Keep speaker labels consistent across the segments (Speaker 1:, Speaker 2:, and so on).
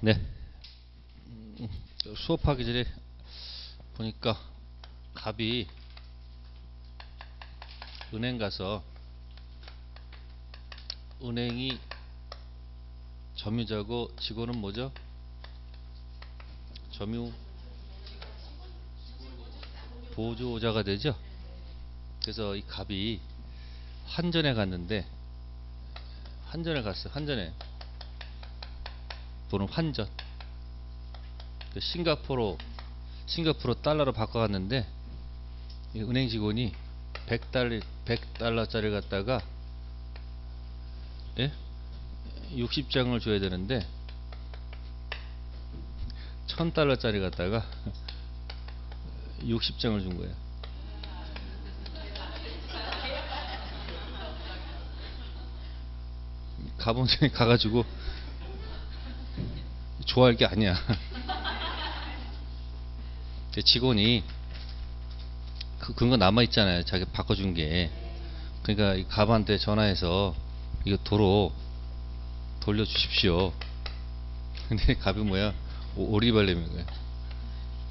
Speaker 1: 네. 음, 수업하기 전에 보니까 갑이 은행 가서 은행이 점유자고 직원은 뭐죠? 점유 보조자가 되죠. 그래서 이 갑이 환전에 갔는데 환전에 갔어. 환전에 돈은 환전. 그 싱가포르 싱가포르 달러로 바꿔갔는데 이 은행 직원이 100달러 100달러짜리 갖다가 예? 60장을 줘야 되는데 1000달러짜리 갖다가 60장을 준 거예요. 가본에 가가지고 좋아할 게 아니야. 제 직원이 그 근거 남아 있잖아요. 자기 바꿔준 게. 그러니까 이 갑한테 전화해서 이거 도로 돌려주십시오. 근데 갑이 뭐야? 오- 오리발 내민 거야.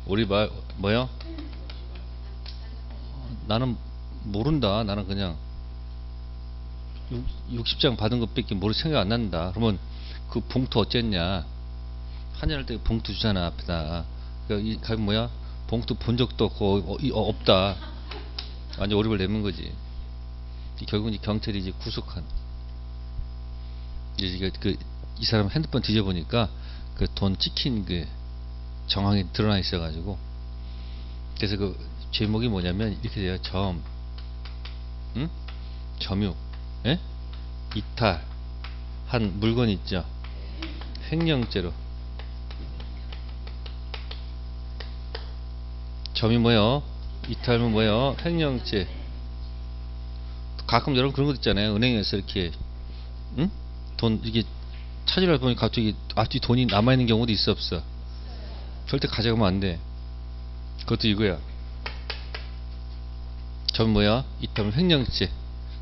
Speaker 1: 오리발 뭐야? 나는 모른다. 나는 그냥 60장 받은 것밖에 모를 생각 안 난다. 그러면 그 봉투 어쨌냐? 한잔할 때 봉투 주잖아 앞에다. 그러니까 이 갑이 뭐야? 봉투 본 적도 없고 어, 이- 어, 없다. 완전 오리발 내민 거지. 이 결국은 이 경찰이 이제 구속한. 이제 그, 이 사람 핸드폰 뒤져보니까 그 돈 찍힌 그 정황이 드러나 있어가지고. 그래서 그 제목이 뭐냐면 이렇게 돼요. 점, 응? 점유, 예? 이탈, 한 물건 있죠. 횡령죄로. 점이 뭐요? 이탈은 뭐요? 횡령죄. 가끔 여러분 그런 거 있잖아요. 은행에서 이렇게, 응? 돈, 이게 찾으려 보니 갑자기 앞뒤 돈이 남아 있는 경우도 있어, 없어? 절대 가져가면 안 돼. 그것도 이거야. 점 뭐야? 이탈은 횡령죄.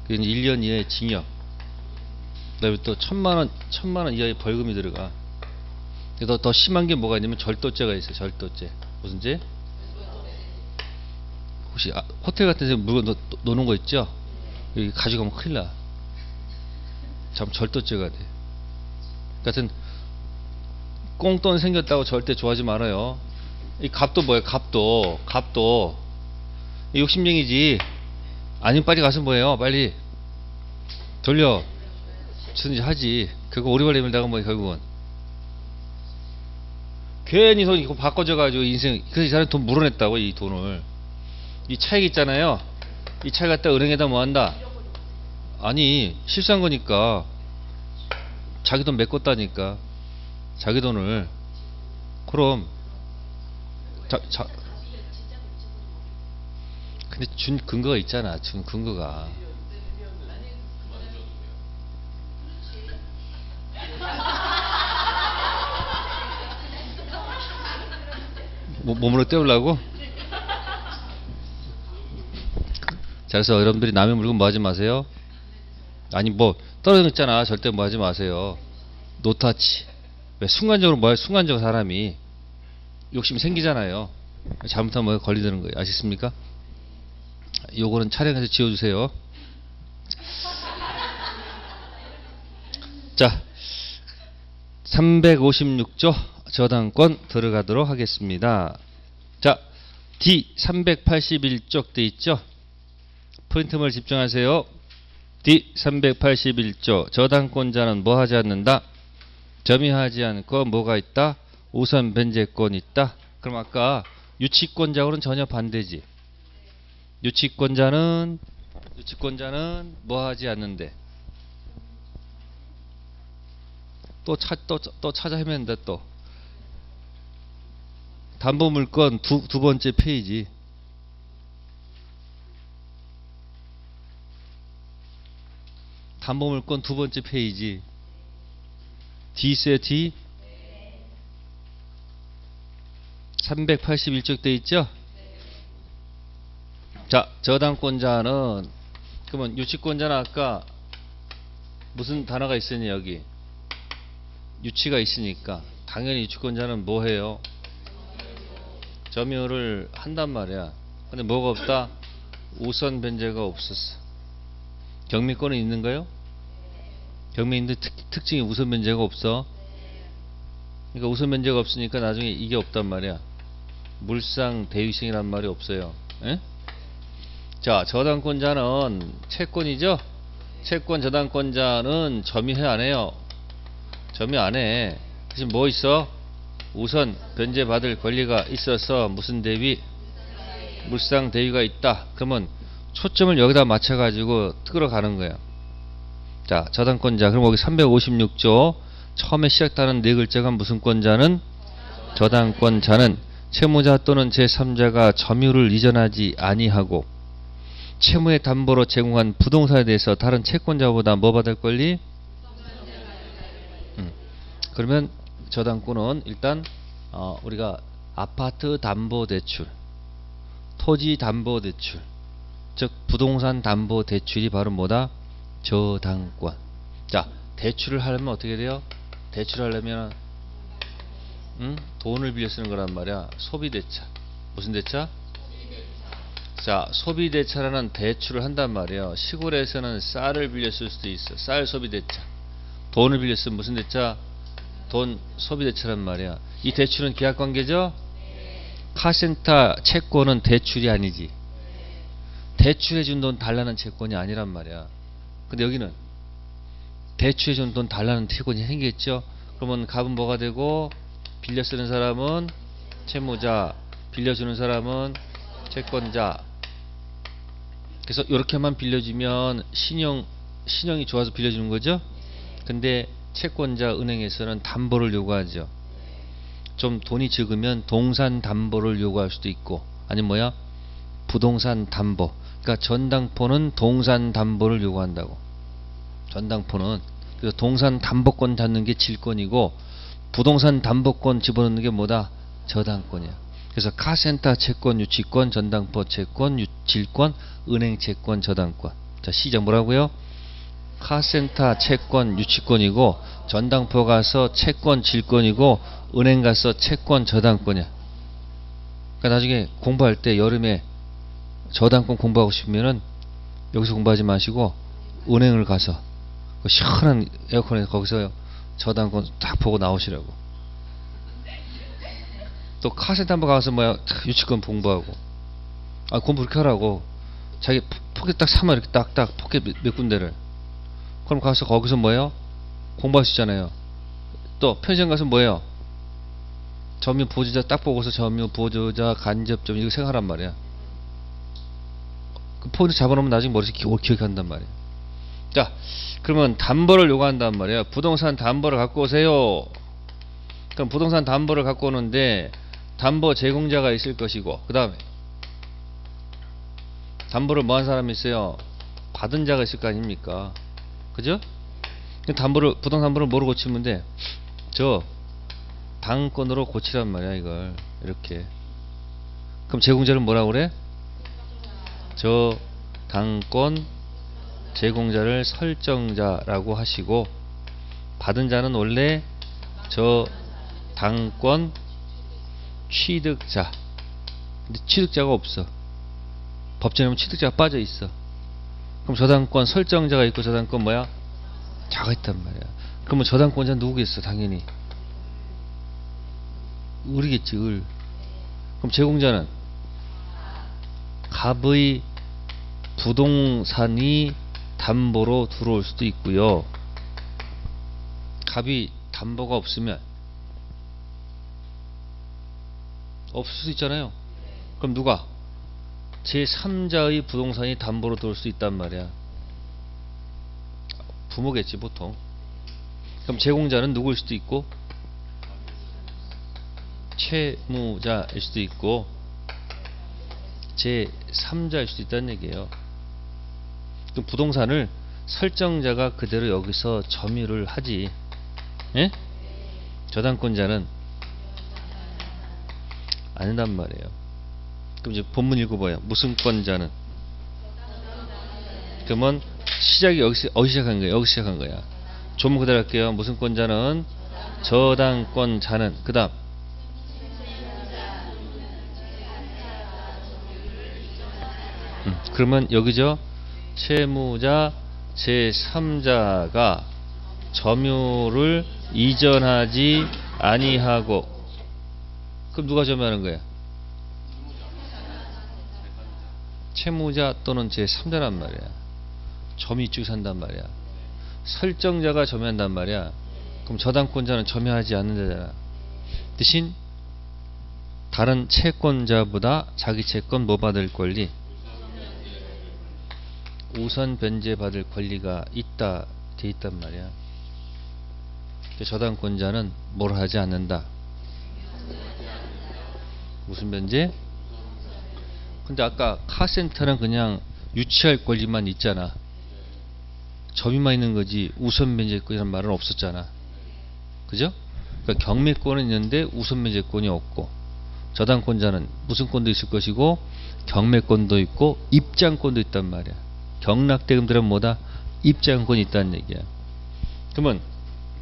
Speaker 1: 그 1년 이하의 징역. 그다음에 또 천만 원, 천만 원 이하의 벌금이 들어가. 더, 더 심한 게 뭐가 있냐면 절도죄가 있어요. 절도죄. 무슨 죄? 혹시 아, 호텔 같은 데 물건 놓, 놓는 거 있죠? 여기 가져가면 큰일 나. 참 절도죄가 돼. 같은 꽁돈 생겼다고 절대 좋아하지 말아요. 이 값도 뭐예요? 값도 값도 이 욕심쟁이지. 아니면 빨리 가서 뭐예요? 빨리 돌려 주든지 하지. 그거 오리발 내밀다가 뭐 결국은 괜히 돈 이거 바꿔줘 가지고 인생 그래서 이 사람 돈 물어냈다고 이 돈을 이 차액 있잖아요. 이 차액 갖다 은행에다 뭐 한다? 아니 실수한 거니까 자기 돈 메꿨다니까 자기 돈을 그럼 자, 자 근데 준 근거가 있잖아 준 근거가 뭐, 몸으로 때우려고? 자, 그래서 여러분들이 남의 물건 뭐 하지 마세요. 아니, 뭐, 떨어져 있잖아. 절대 뭐 하지 마세요. 노타치. 왜 순간적으로 뭐야? 순간적으로 사람이 욕심이 생기잖아요. 잘못하면 뭐 걸리는 거예요. 아시겠습니까? 요거는 촬영해서 지워주세요. 자, 356조 저당권 들어가도록 하겠습니다. 자, D 381쪽 돼 있죠? 포인트물 집중하세요. D 381조 저당권자는 뭐 하지 않는다? 점유하지 않고 뭐가 있다? 우선 변제권 있다. 그럼 아까 유치권자하고는 전혀 반대지. 유치권자는 유치권자는 뭐 하지 않는데 또 찾, 또, 또 찾아 헤맨다 또. 담보물건 두, 두 번째 페이지. 담보물건 두 번째 페이지. D 있어요, D? 381쪽 돼 있죠? 자, 저당권자는, 그러면 유치권자는 아까 무슨 단어가 있으니 여기? 유치가 있으니까 당연히 주권자는 뭐 해요? 점유를 한단 말이야. 근데 뭐가 없다? 우선 변제가 없었어. 경미권은 있는가요? 경미인데 특, 특징이 우선 변제가 없어. 그러니까 우선 변제가 없으니까 나중에 이게 없단 말이야. 물상 대위생이란 말이 없어요. 예? 자, 저당권자는 채권이죠? 채권 저당권자는 점유해 안 해요? 점유 안 해. 대신 뭐 있어? 우선 변제받을 권리가 있어서 무슨 대위? 물상 대위가 있다. 그러면 초점을 여기다 맞춰가지고 끌어가는 거야. 자, 저당권자. 그럼 여기 356조 처음에 시작하는 네 글자가 무슨 권자는 저당권자는 채무자 또는 제3자가 점유를 이전하지 아니하고 채무의 담보로 제공한 부동산에 대해서 다른 채권자보다 뭐 받을 권리? 음. 그러면 저당권은 일단 어, 우리가 아파트 담보 대출, 토지 담보 대출, 즉 부동산 담보 대출이 바로 뭐다? 저당권. 자, 대출을 하려면 어떻게 돼요? 대출하려면 응? 돈을 빌려 쓰는 거란 말이야. 소비 대차. 무슨 대차? 자, 소비 대차라는 대출을 한단 말이에요. 시골에서는 쌀을 빌려 쓸 수도 있어. 쌀 소비 대차. 돈을 빌려 쓰면 무슨 대차? 돈 소비 대차란 말이야. 이 대출은 계약 관계죠? 카센터 채권은 대출이 아니지. 대출해 준 돈 달라는 채권이 아니란 말이야. 근데 여기는 대출해 준 돈 달라는 채권이 생겼죠? 그러면 값은 뭐가 되고, 빌려 쓰는 사람은 채무자, 빌려주는 사람은 채권자. 그래서 이렇게만 빌려주면 신용 신용이 좋아서 빌려주는 거죠. 근데 채권자 은행에서는 담보를 요구하죠. 좀 돈이 적으면 동산 담보를 요구할 수도 있고 아니면 뭐야 부동산 담보. 그러니까 전당포는 동산 담보를 요구한다고. 전당포는 그래서 동산 담보권 잡는 게 질권이고 부동산 담보권 집어넣는 게 뭐다 저당권이야. 그래서 카센터 채권, 유치권, 전당포 채권, 유, 질권, 은행 채권, 저당권. 자 시작 뭐라고요? 카센터 채권, 유치권이고 전당포 가서 채권, 질권이고 은행 가서 채권, 저당권이야. 그러니까 나중에 공부할 때 여름에 저당권 공부하고 싶으면은 여기서 공부하지 마시고 은행을 가서 그 시원한 에어컨에 거기서 저당권 딱 보고 나오시라고. 또 카센터 한번 가서 뭐야 유치권 공부하고. 아 공부 그렇게 하라고. 자기 포- 포켓 딱 사면 이렇게 딱딱 포켓 몇, 몇 군데를. 그럼 가서 거기서 뭐예요? 공부할 수 있잖아요. 또 편의점 가서 뭐예요? 점유 보조자 딱 보고서 점유 보조자 간접점 이거 생각하란 말이야. 그 포인트 잡아놓으면 나중에 머릿속에 기억, 기억한단 말이야. 자, 그러면 담보를 요구한단 말이야. 부동산 담보를 갖고 오세요. 그럼 부동산 담보를 갖고 오는데 담보 제공자가 있을 것이고 그 다음에 담보를 뭐 한 사람이 있어요? 받은 자가 있을 거 아닙니까? 그죠? 담보를 부동산 담보를 뭐로 고치면 돼? 저 당권으로 고치란 말이야 이걸 이렇게 그럼 제공자는 뭐라고 그래? 저 당권 제공자를 설정자라고 하시고 받은 자는 원래 저 당권 취득자. 근데 취득자가 없어. 법정에 보면 취득자가 빠져 있어. 그럼 저당권 설정자가 있고 저당권 뭐야? 자가 있단 말이야. 그러면 저당권자 누구겠어 당연히? 을이겠지 을. 그럼 제공자는 갑의 부동산이 담보로 들어올 수도 있고요. 갑이 담보가 없으면 없을 수도 있잖아요. 그럼 누가 제3자의 부동산이 담보로 들어올 수 있단 말이야. 부모겠지 보통. 그럼 제공자는 누구일 수도 있고 채무자일 수도 있고 제 3자일 수도 있다는 얘기예요. 그 부동산을 설정자가 그대로 여기서 점유를 하지. 예? 저당권자는 아니란 말이에요. 그럼 이제 본문 읽어봐요. 무슨 권자는? 그러면 시작이 여기서 어디 시작한 거야? 여기 시작한 거야. 좀 그대로 할게요. 무슨 권자는 저당권자는 그 다음 그러면 여기죠 채무자 제3자가 점유를 이전하지 아니하고 그럼 누가 점유하는 거야? 채무자 또는 제3자란 말이야. 점이 이쪽에 산단 말이야. 설정자가 점유한단 말이야. 그럼 저당권자는 점유하지 않는 데잖아. 대신 다른 채권자보다 자기 채권 뭐 받을 권리? 우선 변제 받을 권리가 있다 돼 있단 말이야. 저당권자는 뭘 하지 않는다. 무슨 변제? 근데 아까 카센터는 그냥 유치할 권리만 있잖아. 점유만 있는 거지 우선 변제권이라는 말은 없었잖아. 그죠? 그러니까 경매권은 있는데 우선 변제권이 없고 저당권자는 무슨 권도 있을 것이고 경매권도 있고 입장권도 있단 말이야. 경락대금들은 뭐다? 입장권이 있다는 얘기야. 그러면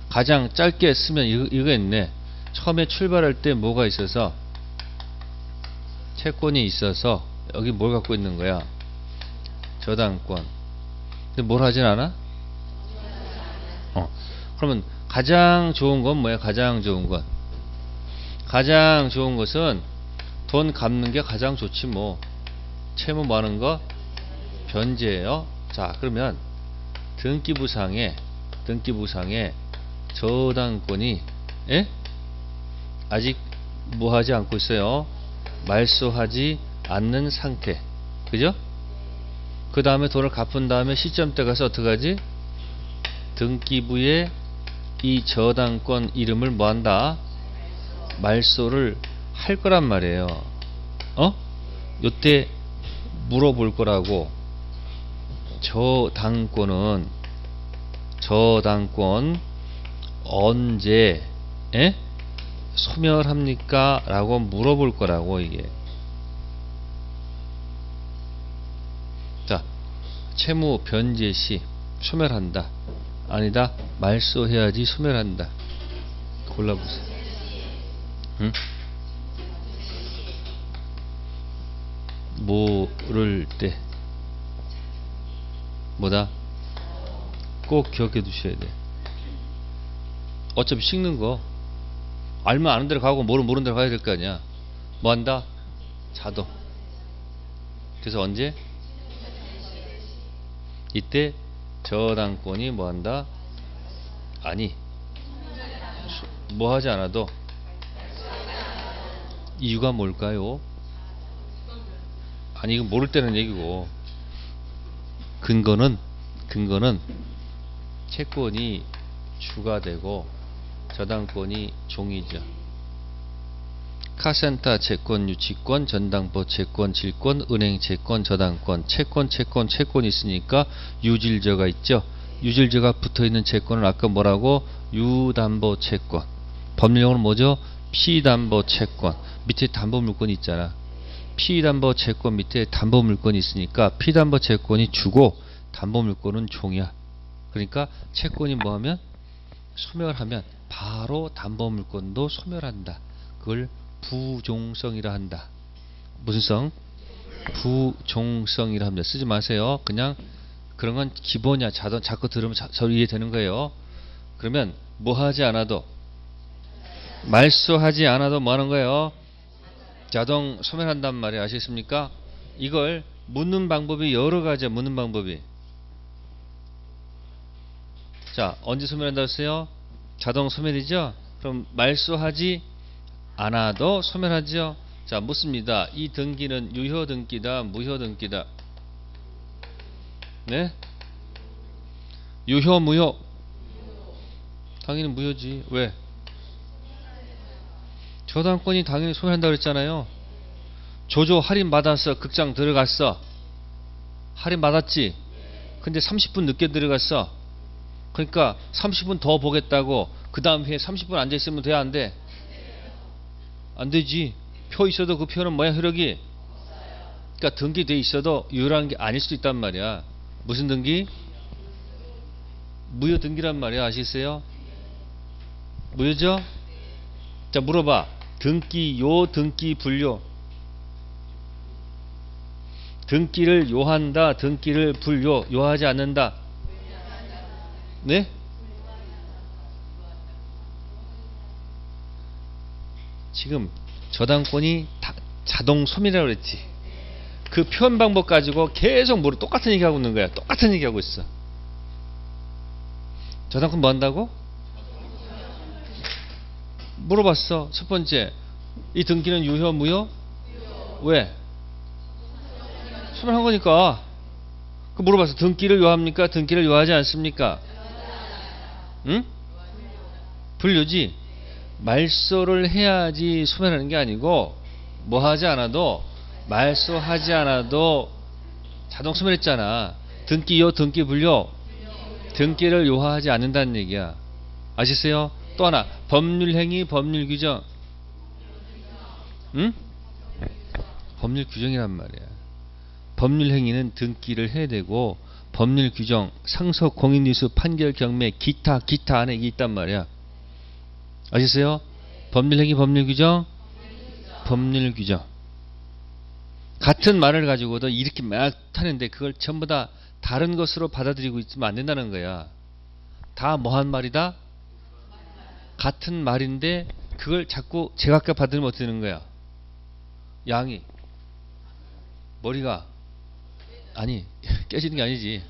Speaker 1: 가장 짧게 쓰면 이거, 이거 있네. 처음에 출발할 때 뭐가 있어서 채권이 있어서 여기 뭘 갖고 있는 거야? 저당권. 근데 뭘 하진 않아? 어. 그러면 가장 좋은 건 뭐야? 가장 좋은 건. 가장 좋은 것은 돈 갚는 게 가장 좋지 뭐. 채무 많은 거 변제예요. 자, 그러면 등기부상에 등기부상에 저당권이 예? 아직 뭐 하지 않고 있어요. 말소하지 않는 상태. 그죠? 그 다음에 돈을 갚은 다음에 시점때 가서 어떡하지? 등기부에 이 저당권 이름을 뭐 한다? 말소를 할 거란 말이에요. 어? 요때 물어볼 거라고. 저당권은 저당권 언제 에? 소멸합니까? 라고 물어볼 거라고 이게 자 채무 변제 시 소멸한다 아니다 말소해야지 소멸한다 골라보세요 응? 모를 때 뭐다 꼭 기억해 두셔야 돼 어차피 식는 거 알면 아는 대로 가고 모르면 모르는 대로 가야 될 거 아니야 뭐 한다? 자동 그래서 언제? 이때 저당권이 뭐 한다? 아니 뭐 하지 않아도 이유가 뭘까요? 아니 이거 모를 때는 얘기고 근거는 근거는 채권이 추가되고 저당권이 종이죠. 카센터 채권 유치권 전당포 채권 질권 은행 채권 저당권 채권 채권 채권이 있으니까 유질저가 있죠. 유질저가 붙어있는 채권은 아까 뭐라고 유담보 채권 법률용어는 뭐죠? 피담보 채권 밑에 담보 물건이 있잖아. 피담보 채권 밑에 담보 물건이 있으니까 피담보 채권이 주고 담보 물건은 종이야. 그러니까 채권이 뭐하면 소멸하면 바로 담보 물건도 소멸한다. 그걸 부종성이라 한다. 무슨 성? 부종성이라 합니다. 쓰지 마세요. 그냥 그런 건 기본이야. 자동 자꾸 들으면 자, 저 이해되는 거예요. 그러면 뭐 하지 않아도 말소하지 않아도 뭐 하는 거예요? 자동 소멸한단 말이에요. 아시겠습니까? 이걸 묻는 방법이 여러 가지야. 묻는 방법이. 자, 언제 소멸한다고 했어요? 자동 소멸이죠? 그럼 말소하지 않아도 소멸하죠? 자, 묻습니다. 이 등기는 유효 등기다, 무효 등기다. 네? 유효, 무효? 당연히 무효지. 왜? 저당권이 당연히 소멸한다 그랬잖아요. 조조 할인 받았어. 극장 들어갔어. 할인 받았지? 근데 30분 늦게 들어갔어. 그러니까 30분 더 보겠다고 그 다음 회에 30분 앉아 있으면 돼안 돼? 안 되지. 표 있어도 그 표는 뭐야 효력이? 그러니까 등기돼 있어도 유효한 게 아닐 수도 있단 말이야. 무슨 등기? 무효 등기란 말이야. 아시겠어요? 무효죠? 자 물어봐 등기 요 등기 불요 등기를 요한다 등기를 불요 요하지 않는다. 네? 지금 저당권이 다 자동 소멸이라고 그랬지. 그 표현 방법 가지고 계속 뭐 똑같은 얘기 하고 있는 거야. 똑같은 얘기 하고 있어. 저당권 뭐 한다고? 물어봤어. 첫 번째, 이 등기는 유효, 무효? 왜? 소멸한 거니까. 그 물어봤어. 등기를 요합니까? 등기를 요하지 않습니까? 응? 불효지. 말소를 해야지 소멸하는 게 아니고 뭐 하지 않아도 말소하지 않아도 자동 소멸했잖아. 등기요, 등기 불요. 등기를 요하지 않는다는 얘기야. 아시세요? 또 하나 법률 행위, 법률 규정. 응? 법률 규정이란 말이야. 법률 행위는 등기를 해야 되고 법률 규정, 상속, 공인뉴스, 판결, 경매, 기타, 기타 안에 이게 있단 말이야. 아시세요? 법률 행위, 법률 규정, 법률 규정. 같은 말을 가지고도 이렇게 막 타는데 그걸 전부 다 다른 것으로 받아들이고 있으면 안 된다는 거야. 다 뭐 한 말이다? 같은 말인데 그걸 자꾸 제각각 받으면 어떻게 되는 거야? 양이. 머리가 아니 깨지는 게 아니지.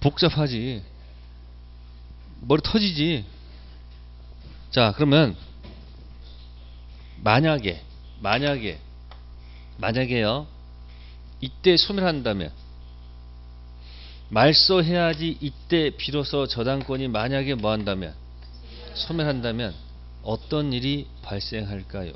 Speaker 1: 복잡하지. 머리 터지지. 자 그러면 만약에 만약에 만약에요. 이때 소멸한다면 말소해야지 이때 비로소 저당권이 만약에 뭐 한다면 소멸한다면 어떤 일이 발생할까요?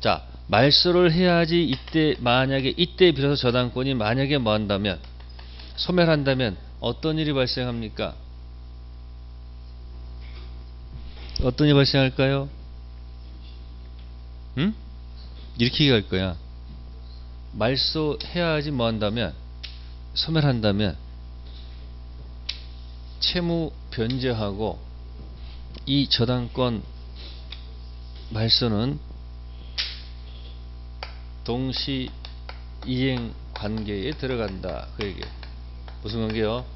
Speaker 1: 자, 말소를 해야지 이때 만약에 이때 비로소 저당권이 만약에 뭐 한다면 소멸한다면 어떤 일이 발생합니까? 어떤 일이 발생할까요? 응? 이렇게 얘기할 거야. 말소해야지 뭐 한다면 소멸한다면 채무 변제하고 이 저당권 말소는 동시 이행 관계에 들어간다. 그 얘기. 무슨 관계요?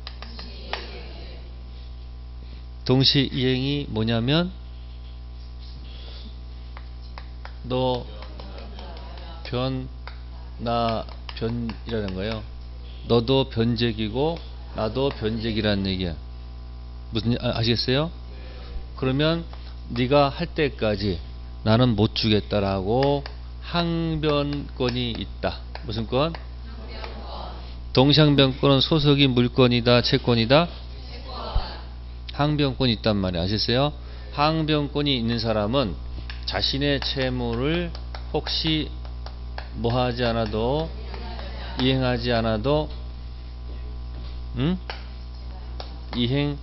Speaker 1: 동시 이행이 뭐냐면 너 변, 나 변이라는 거예요. 너도 변제기고 나도 변제기라는 얘기야. 무슨 아, 아시겠어요? 그러면 네가 할 때까지 나는 못 주겠다라고 항변권이 있다. 무슨 권? 동상변권은 소속이 물권이다, 채권이다. 항변권이 있단 말이에요. 아셨어요? 항변권이 있는 사람은 자신의 채무를 혹시 뭐 하지 않아도 이행하지 않아도 응? 이행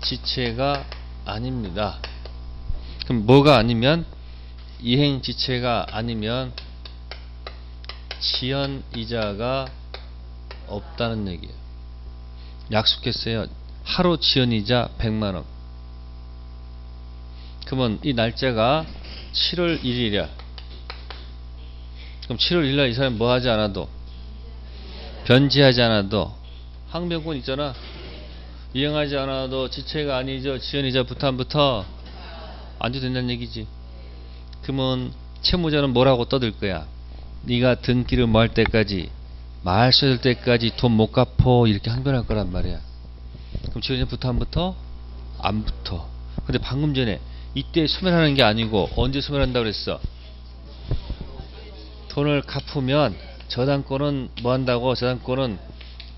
Speaker 1: 지체가 아닙니다. 그럼 뭐가 아니면 이행 지체가 아니면 지연 이자가 없다는 얘기예요. 약속했어요. 하루 지연 이자 100만 원. 그러면 이 날짜가 7월 1일이야. 그럼 7월 1일 이 사람 뭐 하지 않아도 변제하지 않아도 항변권 있잖아. 이행하지 않아도 지체가 아니죠. 지연이자부터 안 붙어 안 줘도 된다는 얘기지. 그러면 채무자는 뭐라고 떠들 거야? 네가 등기를 뭐 할 때까지 말소될 때까지 돈 못 갚어 이렇게 항변할 거란 말이야. 그럼 안 붙어? 안 붙어. 근데 방금 전에 이때 소멸하는 게 아니고 언제 소멸한다고 그랬어? 돈을 갚으면 저당권은 뭐 한다고? 저당권은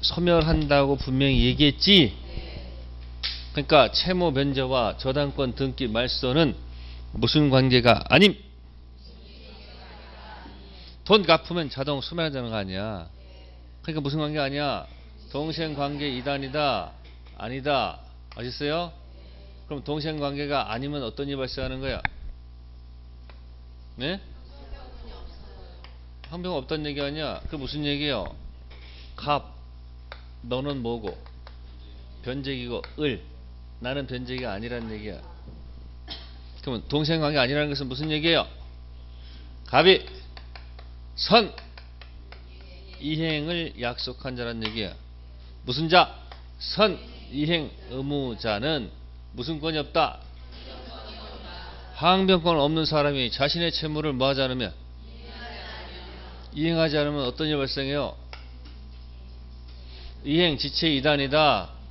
Speaker 1: 소멸한다고 분명히 얘기했지. 그러니까 채무 변제와 저당권 등기 말소는 무슨 관계가 아님. 돈 갚으면 자동 소멸하자는 거 아니야. 그러니까 무슨 관계 아니야? 동생 관계 이단이다. 아니다. 아셨어요? 그럼 동생 관계가 아니면 어떤 일이 발생하는 거야? 네? 항변 없다는 얘기 아니야? 그 무슨 얘기예요? 갑 너는 뭐고 변제기고 을 나는 변제기가 아니라는 얘기야. 그러면 동생 관계 아니라는 것은 무슨 얘기예요? 갑이 선 이행을 약속한 자란 얘기야. 무슨 자? 선 이행 의무자는 무슨 권이 없다? 항변권 없는 사람이 자신의 채무를 뭐하지 않으면 이행하지 않으면 어떤 일 발생해요? 이행 지체 이단이다.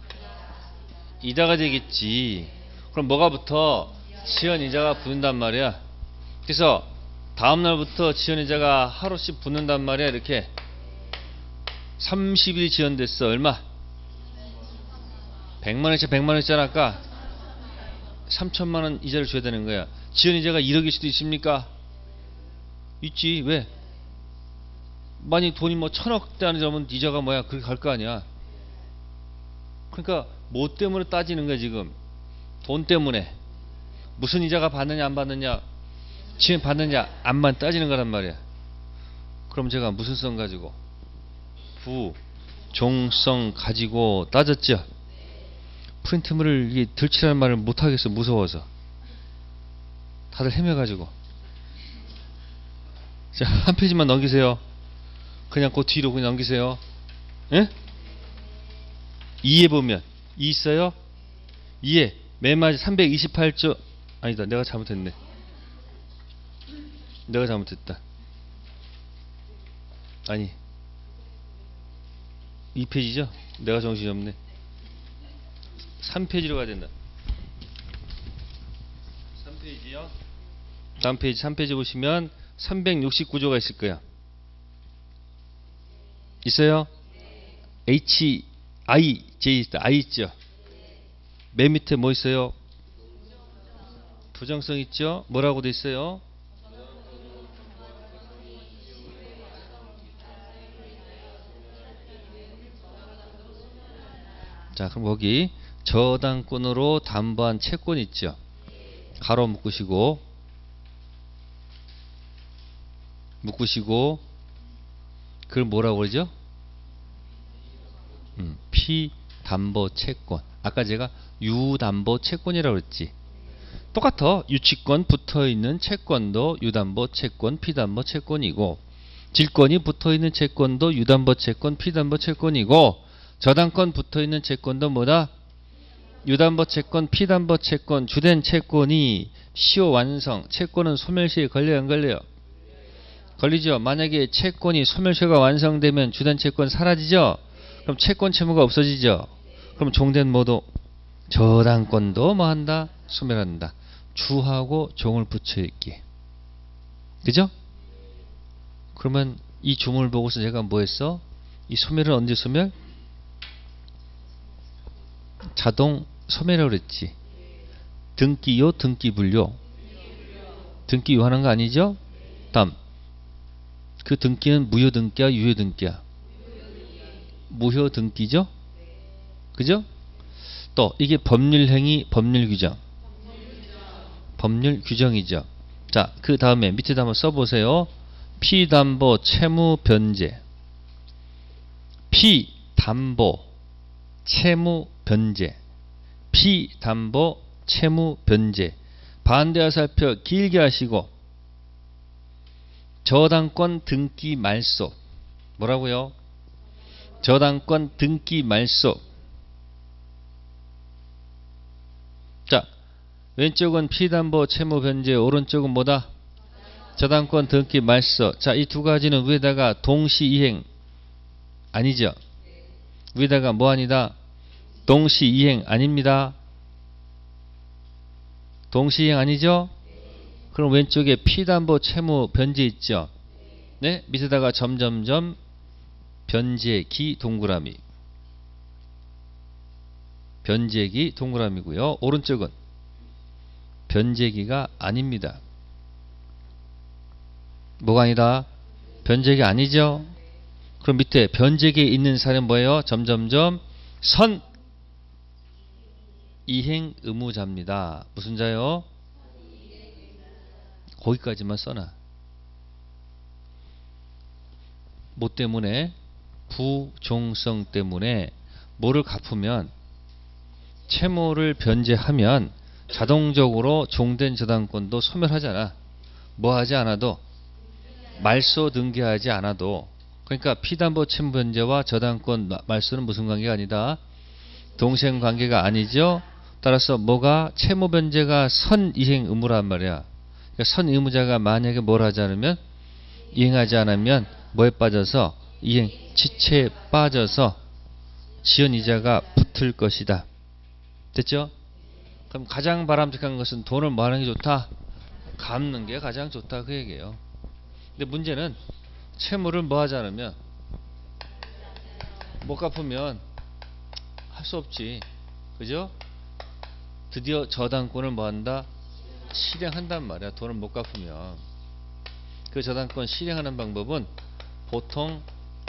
Speaker 1: 이다가 되겠지. 그럼 뭐가 붙어? 지연 이자가 붙는단 말이야. 그래서 다음 날부터 지연 이자가 하루씩 붙는단 말이야. 이렇게 30일 지연됐어. 얼마? 100만 원치 100만 원이잖아 아까 3천만 원 이자를 줘야 되는 거야. 지연 이자가 1억일 수도 있습니까? 있지. 왜? 만약 돈이 뭐 천억 대안이 되면 이자가 뭐야? 그렇게 갈 거 아니야. 그러니까 뭐 때문에 따지는 거야 지금? 돈 때문에. 무슨 이자가 받느냐 안 받느냐 지금 받느냐 안만 따지는 거란 말이야. 그럼 제가 무슨 성 가지고 부 종성 가지고 따졌죠. 프린트물을 들치라는 말을 못 하겠어 무서워서. 다들 헤매가지고. 자 한 페이지만 넘기세요. 그냥 그 뒤로 그냥 넘기세요. 예? 2에 보면 2 있어요? 2에 맨 마지 328조 아니다 내가 잘못했네 내가 잘못했다 아니 2페이지죠? 내가 정신이 없네 3페이지로 가야 된다 3페이지요 다음 페이지 3페이지 보시면 369조가 있을 거야 있어요? H I J 있다. I 있죠. 맨 밑에 뭐 있어요? 부정성 있죠? 뭐라고 돼 있어요? 자, 그럼 거기 저당권으로 담보한 채권 있죠? 가로 묶으시고 묶으시고 그걸 뭐라고 그러죠? 음, 피담보 채권. 아까 제가 유담보 채권이라고 그랬지. 똑같아. 유치권 붙어 있는 채권도 유담보 채권, 피담보 채권이고 질권이 붙어 있는 채권도 유담보 채권, 피담보 채권이고 저당권 붙어 있는 채권도 뭐다? 유담보 채권, 피담보 채권, 주된 채권이 시효 완성, 채권은 소멸시에 걸려요, 안 걸려요? 걸리죠. 만약에 채권이 소멸시효가 완성되면 주된 채권 사라지죠. 그럼 채권 채무가 없어지죠. 그럼 종된 모두 저당권도 뭐 한다? 소멸한다. 주하고 종을 붙여 있기. 그죠? 그러면 이 주문을 보고서 제가 뭐 했어? 이 소멸은 언제 소멸? 자동 소멸이라고 그랬지. 등기요, 등기불요. 등기 요하는 거 아니죠? 다음. 그 등기는 무효 등기야, 유효 등기야? 무효 등기죠? 그죠? 또 이게 법률 행위, 법률 규정. 법률 규정이죠. 자, 그 다음에 밑에다 한번 써 보세요. 피담보 채무 변제. 피담보 채무 변제. 피담보 채무 변제. 반대와 살펴 길게 하시고 저당권 등기 말소. 뭐라고요? 저당권 등기 말소. 자, 왼쪽은 피담보 채무 변제, 오른쪽은 뭐다? 저당권 등기 말소. 자, 이 두 가지는 위에다가 동시 이행 아니죠? 위에다가 뭐 아니다? 동시 이행 아닙니다. 동시 이행 아니죠? 그럼 왼쪽에 피담보 채무 변제 있죠? 네? 밑에다가 점점점 변제기 동그라미 변제기 동그라미고요. 오른쪽은 변제기가 아닙니다. 뭐가 아니다? 변제기 아니죠? 그럼 밑에 변제기에 있는 사람 뭐예요? 점점점 선 이행 의무자입니다. 무슨 자요? 거기까지만 써놔. 뭐 때문에? 부종성 때문에 뭐를 갚으면 채무를 변제하면 자동적으로 종된 저당권도 소멸하잖아. 뭐 하지 않아도 말소 등기하지 않아도 그러니까 피담보 채무 변제와 저당권 마- 말소는 무슨 관계가 아니다. 동생 관계가 아니죠. 따라서 뭐가 채무 변제가 선 이행 의무란 말이야. 그러니까 선 의무자가 만약에 뭘 하지 않으면 이행하지 않으면 뭐에 빠져서 이행 지체에 빠져서 지연 이자가 붙을 것이다. 됐죠? 그럼 가장 바람직한 것은 돈을 뭐 하는 게 좋다? 갚는 게 가장 좋다 그 얘기예요. 근데 문제는 채무를 뭐 하지 않으면 못 갚으면 할 수 없지. 그죠? 드디어 저당권을 뭐 한다? 실행한단 말이야. 돈을 못 갚으면. 그 저당권 실행하는 방법은 보통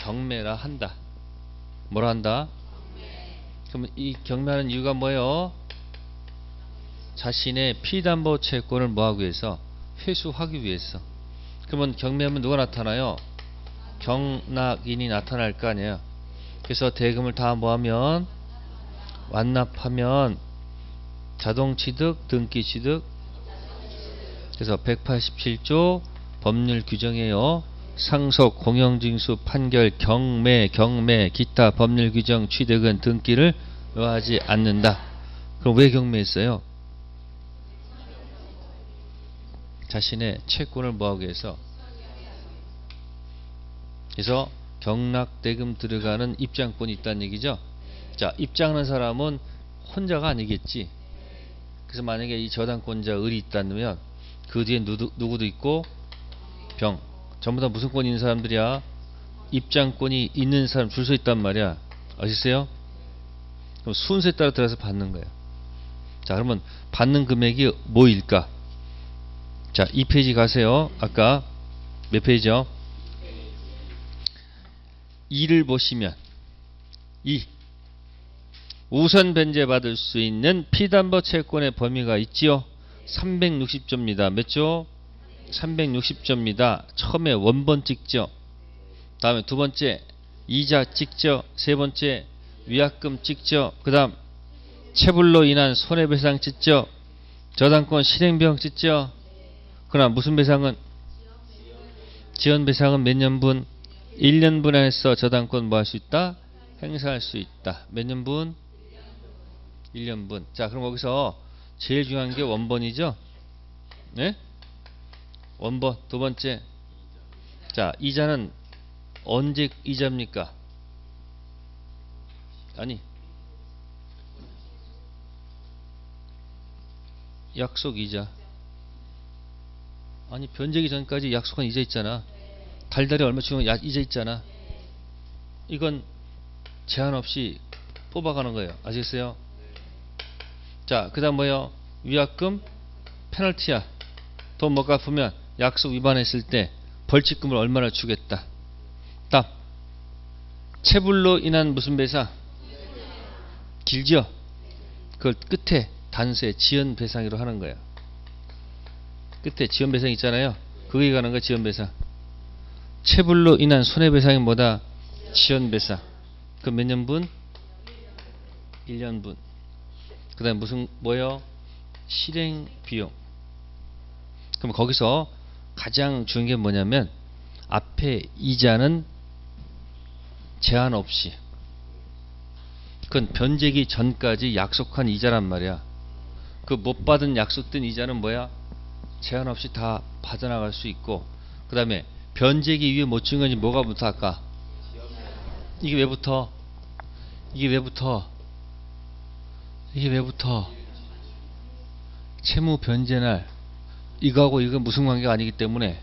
Speaker 1: 경매라 한다. 뭐라 한다? 그럼 이 경매하는 이유가 뭐예요? 자신의 피담보 채권을 뭐하기 위해서? 회수하기 위해서. 그러면 경매하면 누가 나타나요? 경락인이 나타날 거 아니에요. 그래서 대금을 다 뭐하면 완납하면 자동 취득, 등기 취득. 그래서 187조 법률 규정이에요. 상속, 공영징수, 판결, 경매, 경매, 기타 법률 규정 취득은 등기를 요하지 않는다. 그럼 왜 경매했어요? 자신의 채권을 뭐하기 위해서 그래서 경락대금 들어가는 입장권이 있다는 얘기죠. 자, 입장하는 사람은 혼자가 아니겠지. 그래서 만약에 이 저당권자 을이 있다면 그 뒤에 누구, 누구도 있고 병 전부 다 무슨 권이 있는 사람들이야? 입장권이 있는 사람 줄 서 있단 말이야. 아시세요? 그럼 순서에 따라 들어서 받는 거예요. 자, 그러면 받는 금액이 뭐일까? 자, 2페이지 가세요. 아까 몇 페이지요? 2를 보시면 2 우선 변제 받을 수 있는 피담보 채권의 범위가 있지요. 360조입니다. 몇 조? 360조입니다. 처음에 원본 찍죠. 다음에 두 번째 이자 찍죠. 세 번째 위약금 찍죠. 그 다음 체불로 인한 손해배상 찍죠. 저당권 실행비용 찍죠. 그러나 무슨 배상은 지연배상은 몇 년분? 1년분 안에서 저당권 뭐 할 수 있다? 행사할 수 있다. 몇 년분? 1년분. 자, 그럼 거기서 제일 중요한 게 원본이죠? 네? 원본. 두 번째. 자, 이자는 언제 이자입니까? 아니. 약속 이자. 아니, 변제기 전까지 약속한 이자 있잖아. 달달이 얼마 주면 야- 이자 있잖아. 이건 제한 없이 뽑아가는 거예요. 아시겠어요? 자, 그 다음 뭐요? 위약금 페널티야. 돈 못 갚으면 약속 위반했을 때 벌칙금을 얼마나 주겠다. 다음 체불로 인한 무슨 배상? 길죠? 그걸 끝에 단세 지연 배상으로 하는 거예요. 끝에 지연 배상 있잖아요. 그거에 관한 거 지연 배상. 체불로 인한 손해배상이 뭐다? 지연 배상. 그 몇 년분? 1년분. 그 다음에 무슨 뭐요? 실행 비용. 그럼 거기서 가장 중요한 게 뭐냐면 앞에 이자는 제한 없이 그건 변제기 전까지 약속한 이자란 말이야. 그 못 받은 약속된 이자는 뭐야? 제한 없이 다 받아나갈 수 있고 그 다음에 변제기 위에 못준 건지 뭐가 붙어 아까 이게 왜 붙어? 이게 왜 붙어? 이게 왜 붙어? 채무 변제날 이거하고 이건 무슨 관계가 아니기 때문에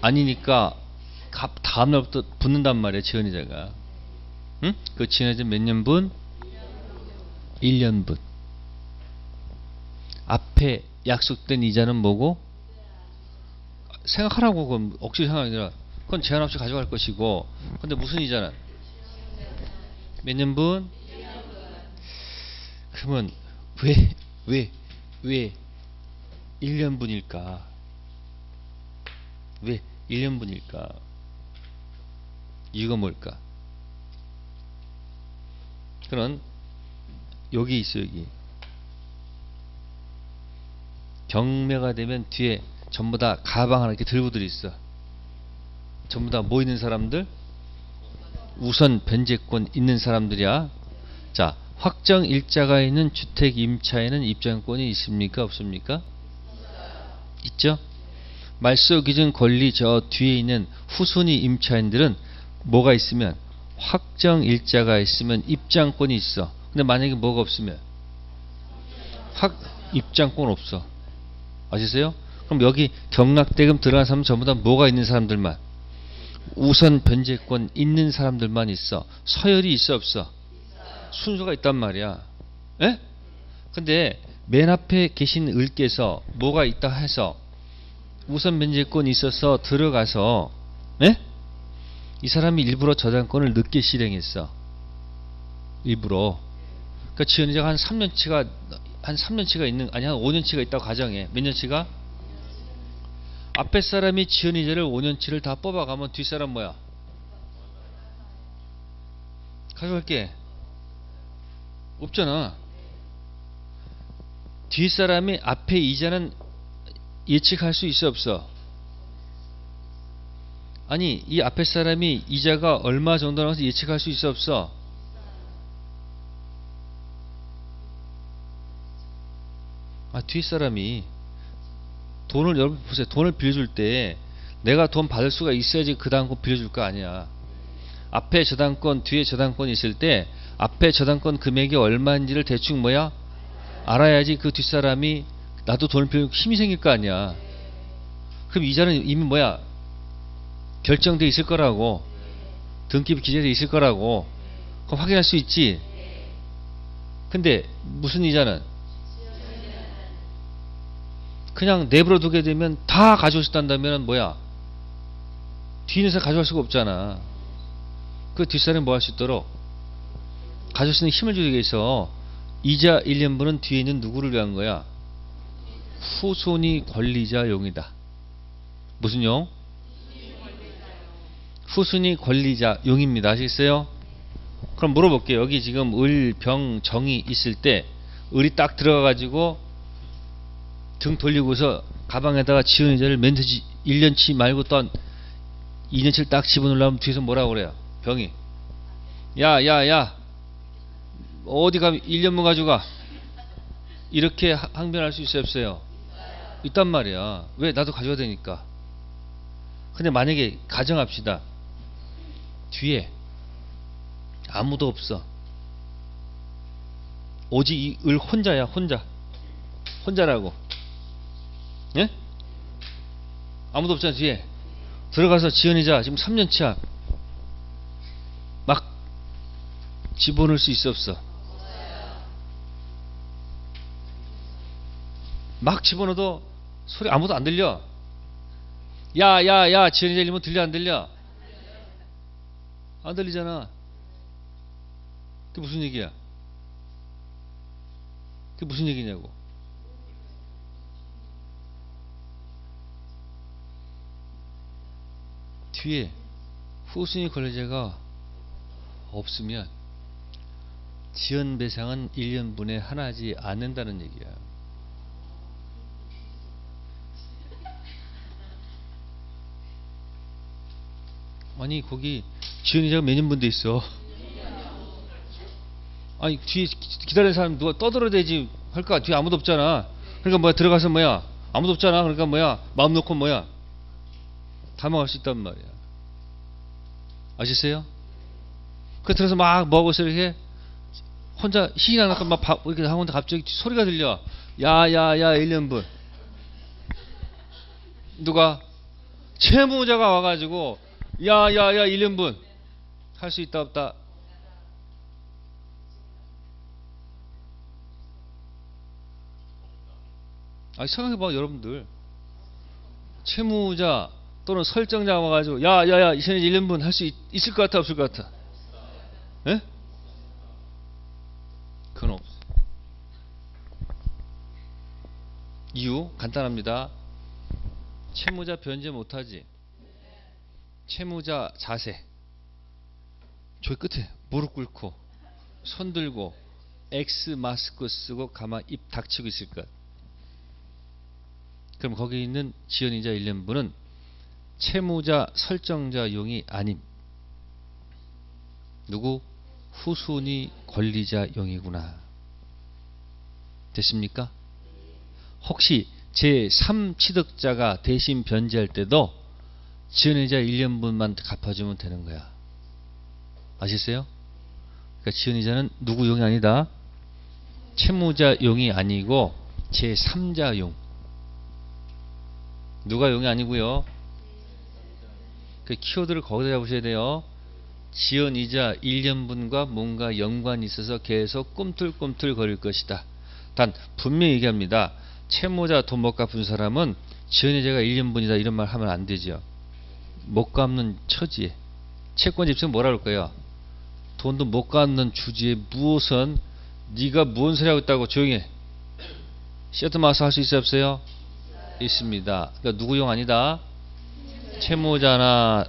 Speaker 1: 아니니까 값 다음날부터 붙는단 말이야 지연이자가 응? 그 지연이자 몇 년분? 1년분 앞에 약속된 이자는 뭐고? 생각하라고 그건 억지로 생각이 아니라 그건 제한 없이 가져갈 것이고 근데 무슨 이자는 몇 년분? 그러면 왜, 왜, 왜 1년분일까? 왜 1년분일까? 이유가 뭘까? 그런 여기 있어 여기. 경매가 되면 뒤에 전부 다 가방 하나 이렇게 들고들 있어. 전부 다 뭐 있는 사람들? 우선 변제권 있는 사람들이야. 자, 확정 일자가 있는 주택 임차에는 입장권이 있습니까? 없습니까? 있죠? 말소 기준 권리 저 뒤에 있는 후순위 임차인들은 뭐가 있으면 확정 일자가 있으면 입장권이 있어. 근데 만약에 뭐가 없으면 확 입장권 없어. 아시세요? 그럼 여기 경락대금 들어간 사람 전부 다 뭐가 있는 사람들만 우선 변제권 있는 사람들만 있어. 서열이 있어 없어? 순서가 있단 말이야. 예? 근데 맨 앞에 계신 을께서 뭐가 있다 해서 우선 변제권이 있어서 들어가서 예? 이 사람이 일부러 저당권을 늦게 실행했어. 일부러. 그러니까 지연이자가 한 3년치가 한 3년치가 있는 아니 한 5년치가 있다고 가정해. 몇 년치가? 앞에 사람이 지연이자를 5년치를 다 뽑아가면 뒷사람 뭐야? 가져갈게. 없잖아. 뒷사람이 앞에 이자는 예측할 수 있어 없어? 아니 이 앞에 사람이 이자가 얼마 정도 나와서 예측할 수 있어 없어? 아 뒷사람이 돈을 여러분 보세요. 돈을 빌려줄 때 내가 돈 받을 수가 있어야지 그 다음 거 빌려줄 거 아니야. 앞에 저당권, 뒤에 저당권 있을 때 앞에 저당권 금액이 얼마인지를 대충 뭐야 알아야지 그 뒷사람이 나도 돈을 빌려 힘이 생길 거 아니야. 그럼 이자는 이미 뭐야 결정돼 있을 거라고 등기부 기재돼 있을 거라고 그럼 확인할 수 있지. 근데 무슨 이자는 그냥 내버려 두게 되면 다 가져오셨단다면 뭐야 뒤에서 가져갈 수가 없잖아. 그 뒷사람이 뭐 할 수 있도록 가질 수 있는 힘을 주기 위해서 이자 1년분은 뒤에 있는 누구를 위한 거야? 후손이 권리자용이다. 무슨 용? 후순위 권리자 용입니다. 아시겠어요? 그럼 물어볼게요. 여기 지금 을, 병, 정이 있을 때 을이 딱 들어가가지고 등 돌리고서 가방에다가 지원이자를 멘트지 1년치 말고 또 2년치를 딱 집어넣으려면 뒤에서 뭐라고 그래요? 병이. 야, 야, 야. 어디 가면 1년만 가져가. 이렇게 하- 항변할 수 있어요, 없어요? 있단 말이야. 왜? 나도 가져야 되니까. 근데 만약에 가정합시다. 뒤에 아무도 없어. 오직 이 을 혼자야, 혼자. 혼자라고. 예? 아무도 없잖아, 뒤에. 들어가서 지연이자 지금 3년치야. 막 집어넣을 수 있어, 없어? 막 집어넣어도 소리 아무도 안 들려. 야, 야, 야, 지연이자 일면 들려, 안 들려? 안 들리잖아. 그게 무슨 얘기야? 그게 무슨 얘기냐고. 뒤에 후순위 권리자가 없으면 지연 배상은 1년분에 하나지 않는다는 얘기야. 아니 거기 년분 돼 있어. 아니 뒤에 기- 기다리는 사람 누가 떠들어대지 할까 뒤에 아무도 없잖아. 그러니까 뭐야 들어가서 뭐야 아무도 없잖아. 그러니까 뭐야 마음 놓고 뭐야 담아갈 수 있단 말이야. 아시세요? 그 들어서 막 있어 이렇게 혼자 희귀나 나까 막 바- 이렇게 하는데 갑자기 소리가 들려. 야야야 1년분. 누가 채무자가 와가지고 야야야 1년분 할 수 있다 없다. 아 생각해봐 여러분들 채무자 또는 설정자 와가지고 야야야 이천에 1년분 할 수 있을 것 같아 없을 것 같아? 예? 그건 없어. 이유 간단합니다. 채무자 변제 못하지. 채무자 자세. 저기 끝에 무릎 꿇고 손 들고 X 마스크 쓰고 가만 입 닥치고 있을 것. 그럼 거기 있는 지연이자 일년분은 채무자 설정자 용이 아님. 누구? 후순위 권리자 용이구나. 됐습니까? 혹시 제3취득자가 대신 변제할 때도 지연이자 1년분만 갚아주면 되는 거야. 아시겠어요? 그러니까 지연이자는 누구 용이 아니다. 채무자 용이 아니고 제3자 용. 누가 용이 아니고요. 그 키워드를 거기다 잡으셔야 돼요. 지연 이자 1년분과 뭔가 연관이 있어서 계속 꿈틀꿈틀 거릴 것이다. 단 분명히 얘기합니다. 채무자 돈 못 갚은 사람은 지연 이자가 1년분이다 이런 말 하면 안 되죠. 못 갚는 처지에 채권 집중 뭐라 그럴 거예요? 돈도 못 갚는 주제에 무엇은 네가 무슨 소리 하고 있다고 조용히 해. 시어트 마스 할 수 있어요 없어요? 있습니다. 그러니까 누구용 아니다. 채무자나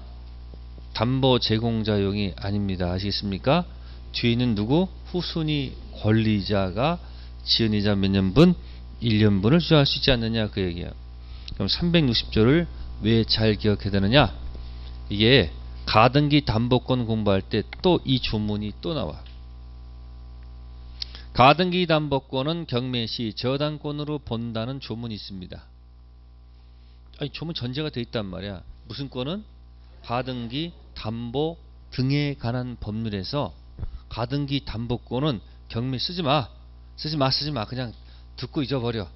Speaker 1: 담보 제공자용이 아닙니다. 아시겠습니까? 뒤에는 누구? 후순위 권리자가 지연이자 몇 년분? 1년분을 주장할 수 있지 않느냐 그 얘기예요. 그럼 360조를 왜 잘 기억해야 되느냐? 이게 가등기 담보권 공부할 때 또이 조문이 또 나와. 가등기 담보권은 경매시 저당권으로 본다는 조문이 있습니다. 아니 조문 전제가 돼 있단 말이야. 무슨 권은 가등기 담보 등에 관한 법률에서 가등기 담보권은 경매 쓰지 마. 쓰지 마 쓰지 마. 그냥 듣고 잊어버려.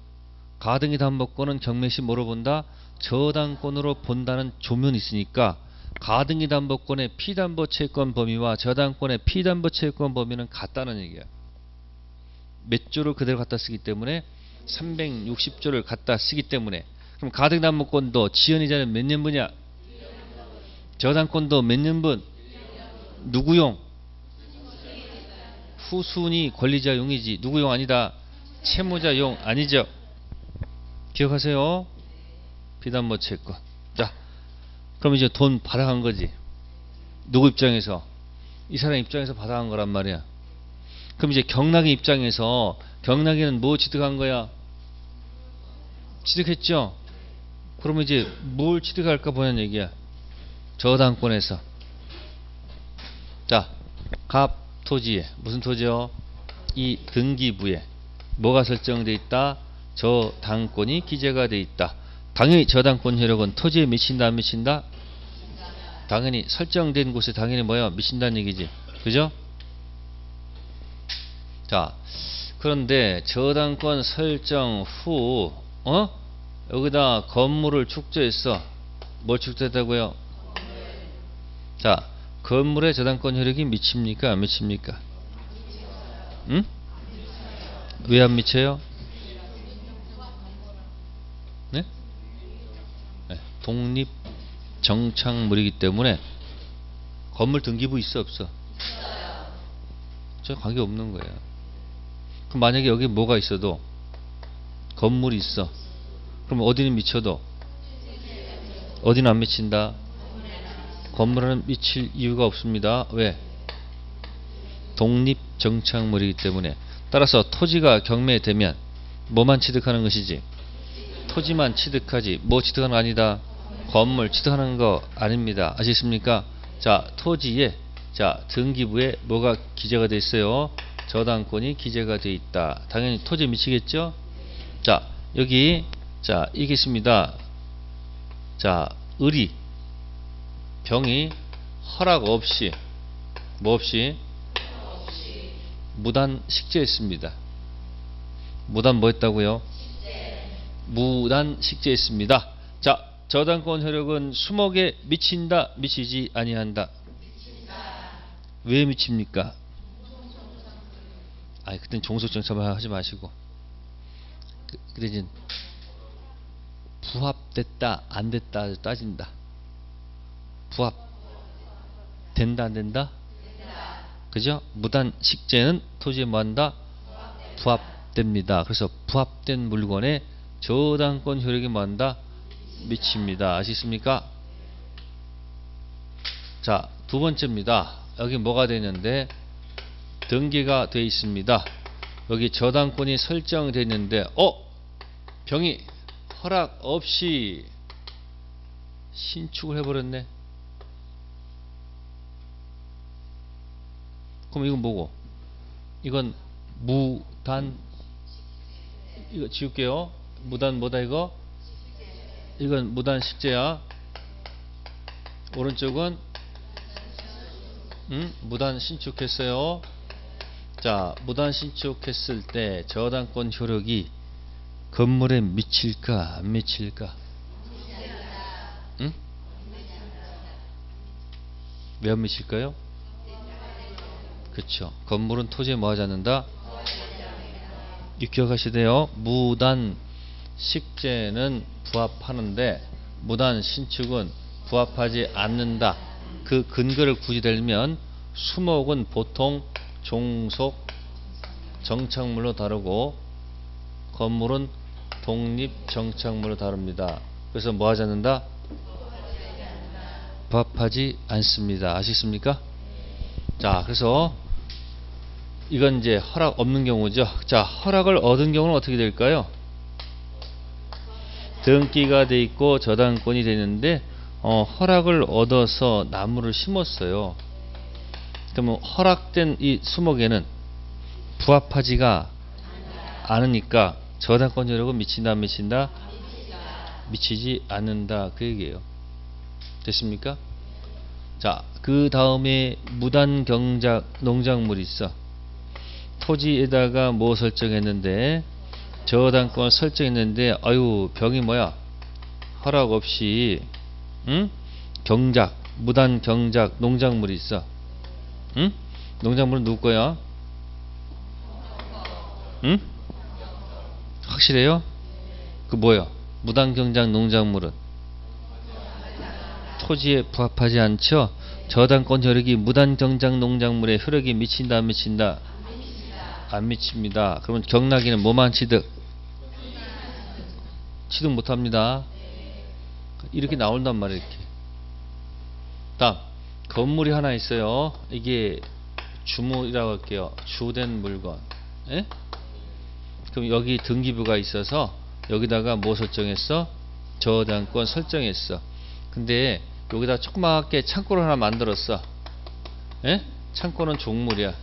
Speaker 1: 가등기 담보권은 경매시 뭐로 본다? 저당권으로 본다는 조문이 있으니까 가등기 담보권의 피담보 채권 범위와 저당권의 피담보 채권 범위는 같다는 얘기야. 몇 조를 그대로 갖다 쓰기 때문에 360조를 갖다 쓰기 때문에 그럼 가등기 담보권도 지연이자는 몇 년분이야? 저당권도 몇 년분? 누구용? 후순위 권리자용이지 누구용 아니다. 채무자용 아니죠. 기억하세요. 비담보 채권. 자, 그럼 이제 돈 받아간 거지. 누구 입장에서? 이 사람 입장에서 받아간 거란 말이야. 그럼 이제 경락의 입장에서 경락이는 뭐 취득한 거야? 취득했죠? 그러면 이제 뭘 취득할까 보는 얘기야. 저당권에서. 자, 갑 토지에 무슨 토지요? 이 등기부에 뭐가 설정돼 있다? 저당권이 기재가 돼 있다. 당연히 저당권 효력은 토지에 미친다 안 미친다? 당연히 설정된 곳에 당연히 뭐야 미친다는 얘기지. 그죠? 자, 그런데 저당권 설정 후, 어? 여기다 건물을 축조했어. 뭘 축조했다고요? 자, 건물의 저당권 효력이 미칩니까? 안 미칩니까? 응? 왜 안 미쳐요? 네? 네, 독립 정착물이기 때문에 건물 등기부 있어 없어? 저 관계 없는 거예요. 그럼 만약에 여기 뭐가 있어도 건물이 있어. 그럼 어디는 미쳐도 어디는 안 미친다. 건물은 미칠 이유가 없습니다. 왜? 독립 정착물이기 때문에 따라서 토지가 경매되면 뭐만 취득하는 것이지? 토지만 취득하지 뭐 취득하는 거 아니다. 건물 취득하는 거 아닙니다. 아시겠습니까? 자 토지에 자 등기부에 뭐가 기재가 돼 있어요? 저당권이 기재가 돼 있다. 당연히 토지에 미치겠죠? 자 여기 자 이게 있습니다. 자 의리 병이 허락 없이 뭐 없이 무단 식재했습니다. 무단 뭐 했다고요? 무단 식재했습니다. 자, 저당권 효력은 수목에 미친다, 미치지 아니한다. 왜 미칩니까? 아니, 그땐 종속정처만 하지 마시고. 그, 이제 부합됐다, 안 됐다 따진다. 부합 된다, 안 된다? 그죠? 무단 식재는 토지에 뭐한다? 부합됩니다. 그래서 부합된 물건에 저당권 효력이 뭐한다? 미칩니다. 아시겠습니까? 자, 두 번째입니다. 여기 뭐가 되는데 등기가 되어 있습니다. 여기 저당권이 설정됐는데 어 병이 허락 없이 신축을 해버렸네. 그럼 이건 뭐고? 이건 무단 이거 지울게요. 무단 뭐다 이거? 이건 무단 식재야. 오른쪽은 음, 무단 신축했어요. 자, 무단 신축했을 때 저당권 효력이 건물에 미칠까 안 미칠까? 응? 왜안 미칠까요? 그렇죠. 건물은 토지에 뭐 하지 않는다? 기억하시대요. 무단 식재는 부합하는데 무단 신축은 부합하지 않는다. 그 근거를 굳이 들면 수목은 보통 종속 정착물로 다루고 건물은 독립 정착물로 다룹니다. 그래서 뭐 하지 않는다? 부합하지 않습니다. 아시겠습니까? 자, 그래서 이건 이제 허락 없는 경우죠. 자, 허락을 얻은 경우는 어떻게 될까요? 등기가 돼 있고 저당권이 되는데 어, 허락을 얻어서 나무를 심었어요. 그러면 허락된 이 수목에는 부합하지가 않으니까 저당권 효력은 미친다 안 미친다? 미치지 않는다 그 얘기예요. 됐습니까? 자, 그 다음에 무단 경작 농작물이 있어. 토지에다가 뭐 설정했는데 저당권 설정했는데 아유 병이 뭐야? 허락 없이 응? 경작 무단 경작 농작물이 있어. 응? 농작물은 누구 거야? 응? 확실해요? 그 뭐야? 무단 경작 농작물은 토지에 부합하지 않죠. 저당권 효력이 무단 경작 농작물에 효력이 미친다 안 미친다? 안 미칩니다. 그러면 경락이는 뭐만 취득? 취득 못합니다. 이렇게 나온단 말이에요. 이렇게. 다음 건물이 하나 있어요. 이게 주물이라고 할게요. 주된 물건. 예? 그럼 여기 등기부가 있어서 여기다가 뭐 설정했어? 저당권 설정했어. 근데 여기다 조그맣게 창고를 하나 만들었어. 예? 창고는 종물이야.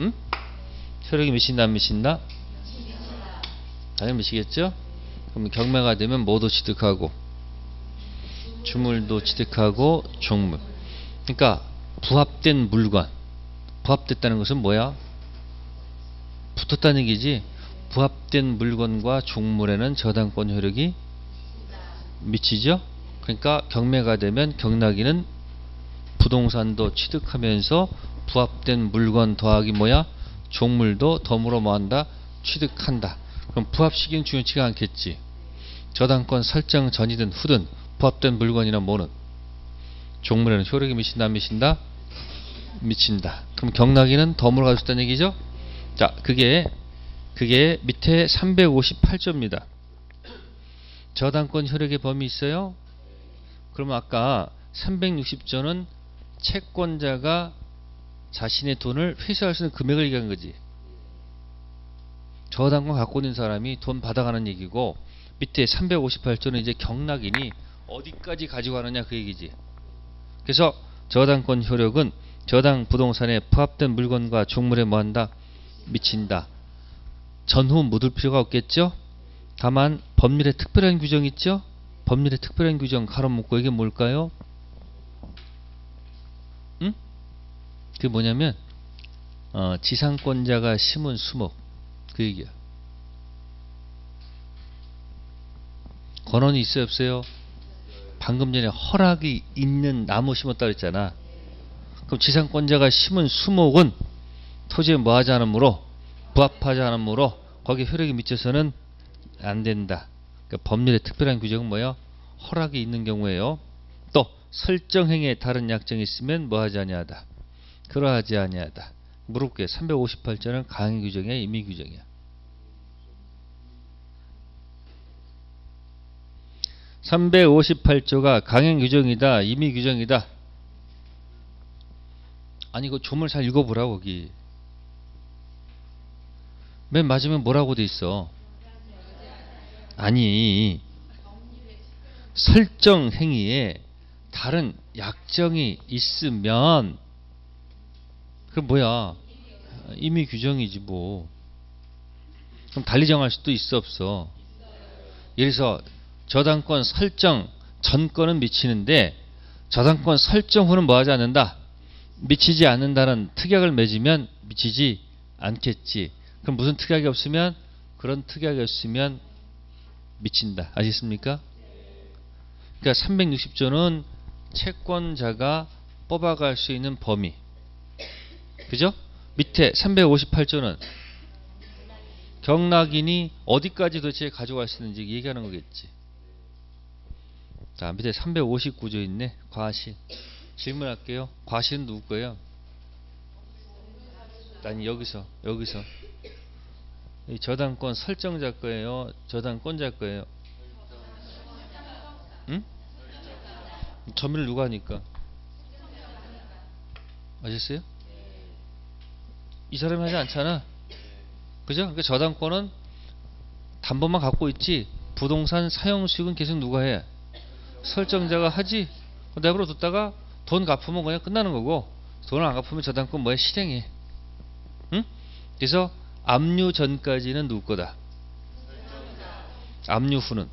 Speaker 1: 응? 효력이 미친다 안 미친다? 당연히 미치겠죠? 그럼 경매가 되면 뭐도 취득하고 주물도 취득하고 종물. 그러니까 부합된 물건. 부합됐다는 것은 뭐야? 붙었다는 얘기지. 부합된 물건과 종물에는 저당권 효력이 미치죠. 그러니까 경매가 되면 경락이는 부동산도 취득하면서 부합된 물건 더하기 뭐야? 종물도 덤으로 뭐한다? 취득한다. 그럼 부합 시기는 중요치가 않겠지. 저당권 설정 전이든 후든 부합된 물건이나 뭐는 종물에는 효력이 미친다 안 미친다? 미친다. 그럼 경락이는 덤으로 있다는 얘기죠? 자, 그게 그게 밑에 358조입니다. 저당권 효력의 범위 있어요? 그러면 아까 360조는 채권자가 자신의 돈을 회수할 수 있는 금액을 얘기한 거지. 저당권 갖고 있는 사람이 돈 받아가는 얘기고 밑에 358조는 이제 경락이니 어디까지 가지고 가느냐 그 얘기지. 그래서 저당권 효력은 저당 부동산에 부합된 물건과 종물에 뭐한다? 미친다. 전후 묻을 필요가 없겠죠? 다만 법률에 특별한 규정 있죠? 법률에 특별한 규정 가로먹고 이게 뭘까요? 응? 그게 뭐냐면 어, 지상권자가 심은 수목 그 얘기야. 권한이 있어요 없어요? 방금 전에 허락이 있는 나무 심었다 그랬잖아. 그럼 지상권자가 심은 수목은 토지에 뭐하지 않으므로 부합하지 않으므로 거기에 효력이 미쳐서는 안 된다. 그러니까 법률에 특별한 규정은 뭐예요? 허락이 있는 경우에요. 또 설정행위에 다른 약정이 있으면 뭐하지 아니하다. 그러하지 아니하다. 무릎게 358조는 강의 규정이야, 임의 규정이야. 358조가 강행 규정이다, 임의 규정이다. 아니, 그 조물 잘 읽어보라, 거기. 맨 마지막에 뭐라고 돼 있어? 아니 설정 행위에 다른 약정이 있으면 그 뭐야? 이미 규정이지 뭐. 그럼 달리 정할 수도 있어 없어? 예를 들어서 저당권 설정 전권은 미치는데 저당권 설정 후는 뭐 하지 않는다? 미치지 않는다는 특약을 맺으면 미치지 않겠지. 그럼 무슨 특약이 없으면? 그런 특약이 없으면 미친다. 아시겠습니까? 그러니까 360조는 채권자가 뽑아갈 수 있는 범위 그죠? 밑에 358조는 경락인이 어디까지 도대체 가져갈 수 있는지 얘기하는 거겠지. 자, 밑에 359조 있네. 과실. 질문할게요. 과실은 누구 거예요? 아니, 여기서, 여기서. 이 저당권 설정자 거예요? 저당권자 거예요? 응? 점유를 누가 하니까? 아셨어요? 이 사람이 하지 않잖아. 그죠? 그러니까 저당권은 담보만 갖고 있지 부동산 사용 수익은 계속 누가 해? 설정자가 하지. 내버려 뒀다가 돈 갚으면 그냥 끝나는 거고 돈을 안 갚으면 저당권 뭐야 실행해. 응? 그래서 압류 전까지는 누구 거다? 압류 후는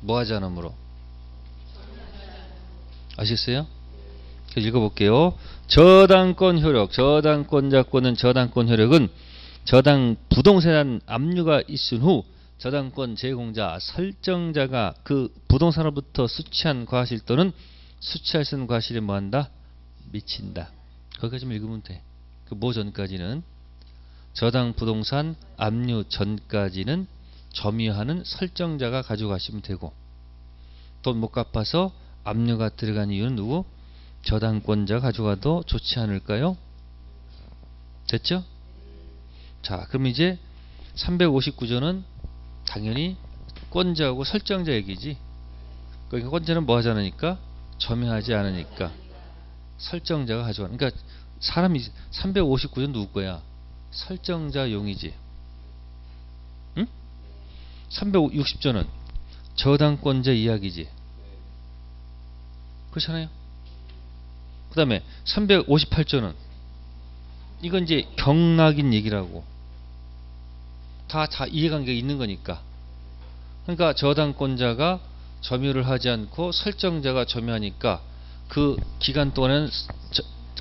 Speaker 1: 뭐 하지 않으므로 아시겠어요? 읽어볼게요. 저당권 효력, 저당권자권은 저당권 효력은 저당 부동산 압류가 있은 후 저당권 제공자, 설정자가 그 부동산으로부터 수취한 과실 또는 수취할 수 있는 과실에 뭐한다? 미친다. 거기까지만 읽으면 돼. 그 뭐 전까지는 저당 부동산 압류 전까지는 점유하는 설정자가 가져가시면 되고 돈 못 갚아서 압류가 들어간 이유는 누구? 저당권자 가져가도 좋지 않을까요? 됐죠? 자, 그럼 이제 359조는 당연히 권자하고 설정자 얘기지. 그러니까 권자는 뭐 하지 않으니까? 점유하지 않으니까. 설정자가 가져가는. 그러니까 사람이 359조 누구 거야? 설정자 용이지. 응? 360조는 저당권자 이야기지. 그렇잖아요. 그 다음에 358조는 이건 이제 경락인 얘기라고. 다, 다 이해관계가 있는 거니까. 그러니까 저당권자가 점유를 하지 않고 설정자가 점유하니까 그 기간 동안은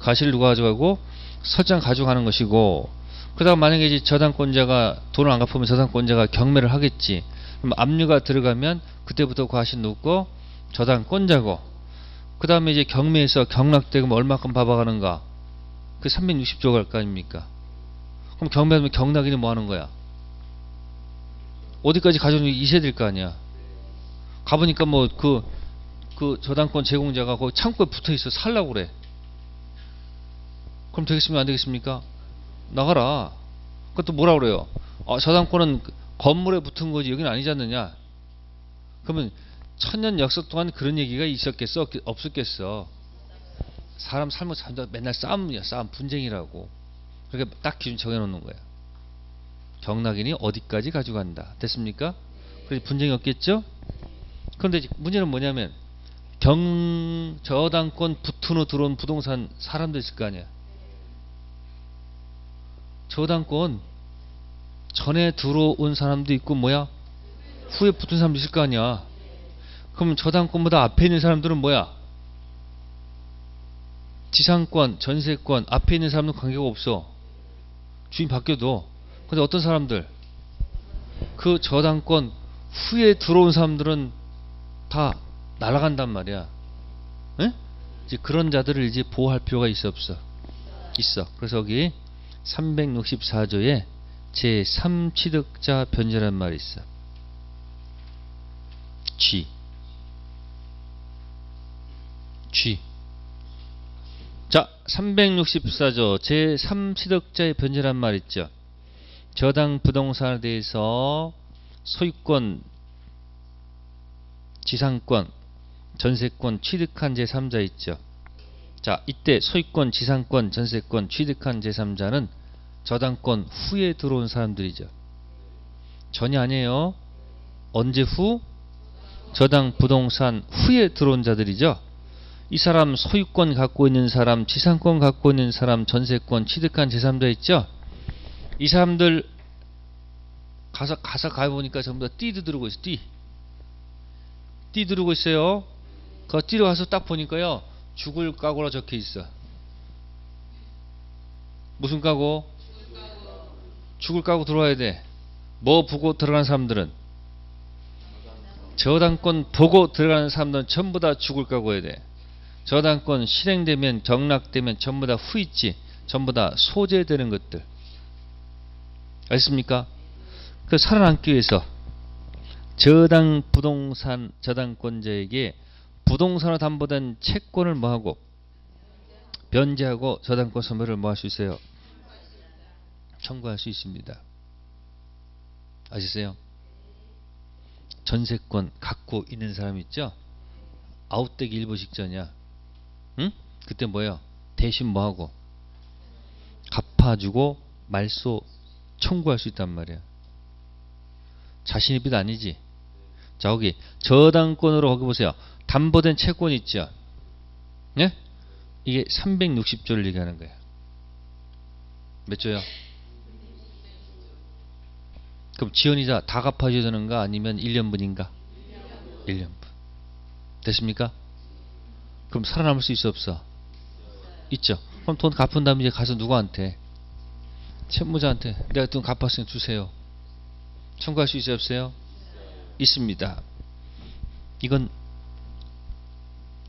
Speaker 1: 과실을 누가 가져가고 설정 가져가는 것이고 그 다음 만약에 이제 저당권자가 돈을 안 갚으면 저당권자가 경매를 하겠지. 그럼 압류가 들어가면 그때부터 과실 놓고 저당권자고 그 다음에 이제 경매에서 경락대금 얼마큼 받아가는가? 그 360조 갈거 아닙니까? 그럼 경매하면 경락이는 뭐 하는 거야? 어디까지 가져오는 게 있어야 될거 아니야? 가보니까 뭐 그, 그 저당권 제공자가 거기 창고에 붙어 있어 살라고 그래. 그럼 되겠습니까? 안 되겠습니까? 나가라. 그것도 뭐라 그래요? 아, 저당권은 건물에 붙은 거지 여기는 아니지 않느냐? 그러면 천년 역사 동안 그런 얘기가 있었겠어? 없었겠어? 사람 삶을 살다 맨날 싸움이야, 싸움, 분쟁이라고. 그렇게 딱 기준 정해놓는 거야. 경락인이 어디까지 가져간다. 됐습니까? 그래서 분쟁이 없겠죠? 그런데 문제는 뭐냐면, 경, 저당권 붙은 후 들어온 부동산 사람들 있을 거 아니야. 저당권 전에 들어온 사람도 있고, 뭐야? 후에 붙은 사람도 있을 거 아니야. 그럼 저당권보다 앞에 있는 사람들은 뭐야? 지상권, 전세권 앞에 있는 사람은 관계가 없어. 주인 바뀌어도. 근데 어떤 사람들? 그 저당권 후에 들어온 사람들은 다 날아간단 말이야. 에? 이제 그런 자들을 이제 보호할 필요가 있어 없어? 있어. 그래서 여기 364조에 제3취득자 변제란 말이 있어. G. G. 자, 364조 제3취득자의 변제란 말 있죠. 저당 부동산에 대해서 소유권, 지상권, 전세권 취득한 제3자 있죠. 자, 이때 소유권, 지상권, 전세권 취득한 제3자는 저당권 후에 들어온 사람들이죠. 전혀 아니에요. 언제 후? 저당 부동산 후에 들어온 자들이죠. 이 사람 소유권 갖고 있는 사람, 지상권 갖고 있는 사람, 전세권 취득한 제3자 있죠. 이 사람들 가서 가서 가 보니까 전부 다 띠도 들고 있어. 띠. 띠 들고 있어요. 그 띠로 가서 딱 보니까요. 죽을 각오라 적혀 있어. 무슨 각오? 죽을 각오 들어와야 돼. 뭐 보고 들어가는 사람들은 저당권 보고 들어가는 사람들은 전부 다 죽을 각오해야 돼. 저당권 실행되면 경락되면 전부 다 후있지 전부 다 소재되는 것들 알습니까? 그 살아남기 위해서 저당 부동산 저당권자에게 부동산으로 담보된 채권을 뭐하고 변제하고 저당권 소멸을 뭐 할 수 있어요? 청구할 수 있습니다. 아시세요? 전세권 갖고 있는 사람 있죠? 아웃되기 일부 직전이야. 응? 그때 뭐예요? 대신 뭐하고? 갚아주고 말소 청구할 수 있단 말이야. 자신의 빚 아니지. 자, 거기 저당권으로 거기 보세요. 담보된 채권 있죠. 예? 이게 360조를 얘기하는 거예요. 몇 조요? 그럼 지연이자 다 갚아줘야 되는가 아니면 1년분인가? 1년분. 됐습니까? 그럼 살아남을 수 있어 없어? 있죠. 그럼 돈 갚은 다음에 이제 가서 누구한테? 채무자한테 내가 돈 갚았으니 주세요. 청구할 수 있어요 없어요? 있습니다. 이건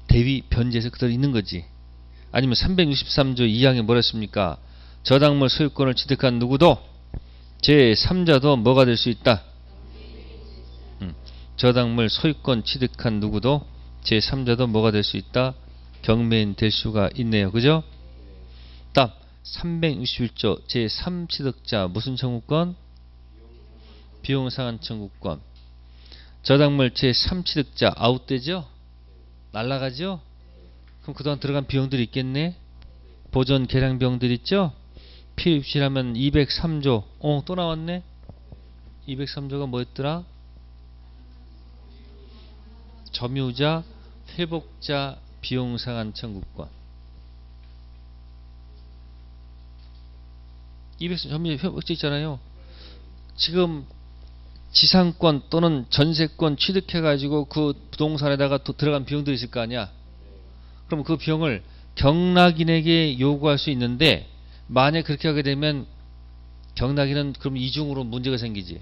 Speaker 1: 대위 변제에서 그대로 있는 거지. 아니면 363조 2항에 뭐라 했습니까? 저당물 소유권을 취득한 누구도 제3자도 뭐가 될 수 있다? 음, 저당물 소유권 취득한 누구도 제3자도 뭐가 될 수 있다? 경매인 될 수가 있네요. 그죠? 다음 361조 제3취득자 무슨 청구권? 비용 상한 청구권 저당물 제3취득자 아웃되죠? 날라가죠? 그럼 그동안 들어간 비용들이 있겠네? 보존 계량 비용들 있죠? 필입실하면 203조 어 또 나왔네? 203조가 뭐였더라? 점유자 회복자 비용 상한 청구권 200선 점유 회복자 있잖아요. 지금 지상권 또는 전세권 취득해 가지고 그 부동산에다가 들어간 비용들이 있을 거 아니야. 그럼 그 비용을 경락인에게 요구할 수 있는데 만약 그렇게 하게 되면 경락인은 그럼 이중으로 문제가 생기지.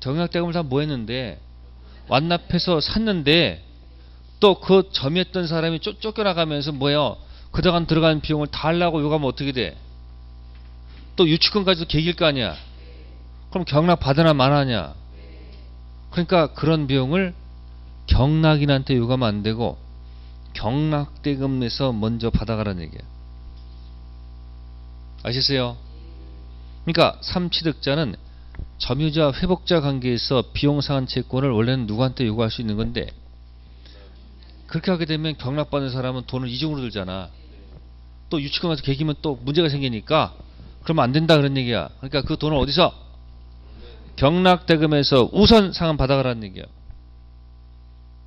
Speaker 1: 경락대금을 다뭐 했는데 완납해서 샀는데 또 그 점유했던 사람이 쫓, 쫓겨나가면서 뭐예요? 그동안 들어간 비용을 다 하려고 요구하면 어떻게 돼? 또 유치권까지도 개길 거 아니야? 그럼 경락 받으나 말하냐? 그러니까 그런 비용을 경락인한테 요구하면 안 되고 경락대금에서 먼저 받아가라는 얘기야. 아시세요? 그러니까 삼취득자는 점유자 회복자 관계에서 비용 상한 채권을 원래는 누구한테 요구할 수 있는 건데 그렇게 하게 되면 경락받는 사람은 돈을 이중으로 들잖아. 또 유치권 가서 개기면 또 문제가 생기니까 그러면 안 된다 그런 얘기야. 그러니까 그 돈을 어디서 경락대금에서 우선 상환 받아가라는 얘기야.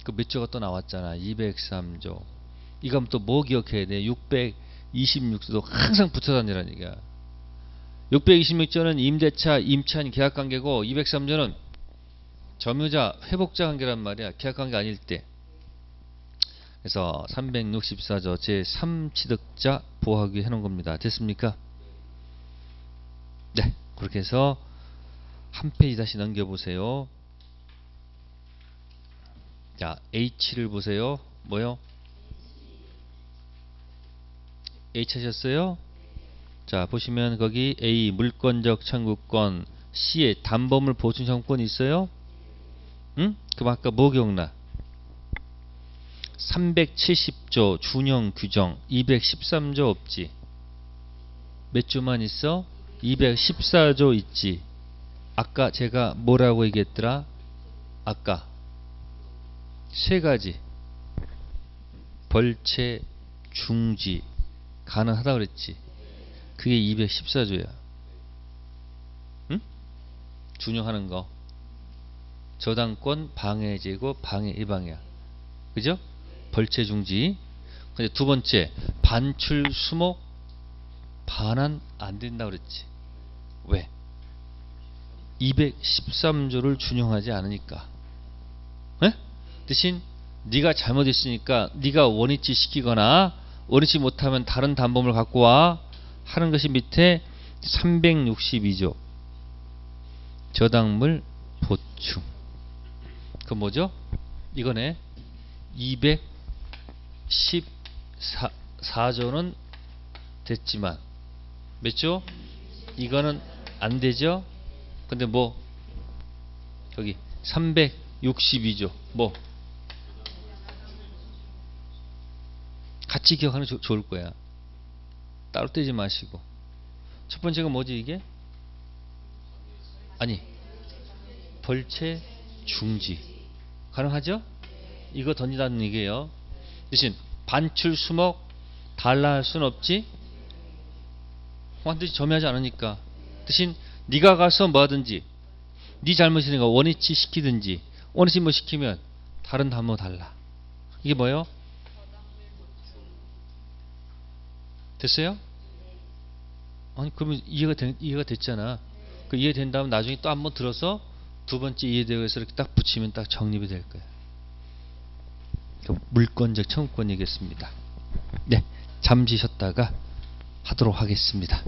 Speaker 1: 그 몇 조가 또 나왔잖아. 203조. 이건 또 뭐 기억해야 돼? 626조도 항상 붙어 다니라는 얘기야. 626조는 임대차, 임차인 계약관계고 203조는 점유자, 회복자 관계란 말이야. 계약관계 아닐 때. 그래서 364조 제3취득자 보호하기 해놓은 겁니다. 됐습니까? 네. 그렇게 해서 한 페이지 다시 넘겨보세요. 자, H를 보세요. 뭐요? H 하셨어요? 자, 보시면 거기 A 물권적 청구권, C에 담보물 보증 청구권 있어요? 응? 그럼 아까 뭐 기억나? 370조 준용 규정 213조 없지? 몇 조만 있어? 214조 있지? 아까 제가 뭐라고 얘기했더라? 아까 세 가지 벌채, 중지 가능하다 그랬지. 그게 214조야. 응? 준용하는 거. 저당권 방해 제고 방해 예방이야. 그죠? 벌채 중지. 근데 두 번째 반출 수목 반환 안 된다 그랬지. 왜? 213조를 준용하지 않으니까. 에? 대신 네가 잘못했으니까 네가 원위치 시키거나 원위치 못하면 다른 담보물 갖고 와 하는 것이 밑에 362조 저당물 보충 그 뭐죠? 이거네 214조는 됐지만 몇 조? 이거는 안 되죠? 근데 뭐 여기 362조 뭐 같이 기억하는 게 좋을 거야. 따로 떼지 마시고. 첫 번째가 뭐지 이게? 아니 벌채 중지 가능하죠? 이거 던지다는 얘기예요. 대신 반출 수목 달라 할 수는 없지. 완전히 점유하지 않으니까 대신 네가 가서 뭐 하든지 네 잘못이니까 원위치 시키든지 원위치 뭐 시키면 다른 단어 달라. 이게 뭐예요? 됐어요? 아니 그러면 이해가 된, 이해가 됐잖아. 그 이해된 다음 나중에 또 한번 들어서 두 번째 이해되어서 이렇게 딱 붙이면 딱 정립이 될 거야. 그 물권적 청구권이겠습니다. 네, 잠시 쉬었다가 하도록 하겠습니다.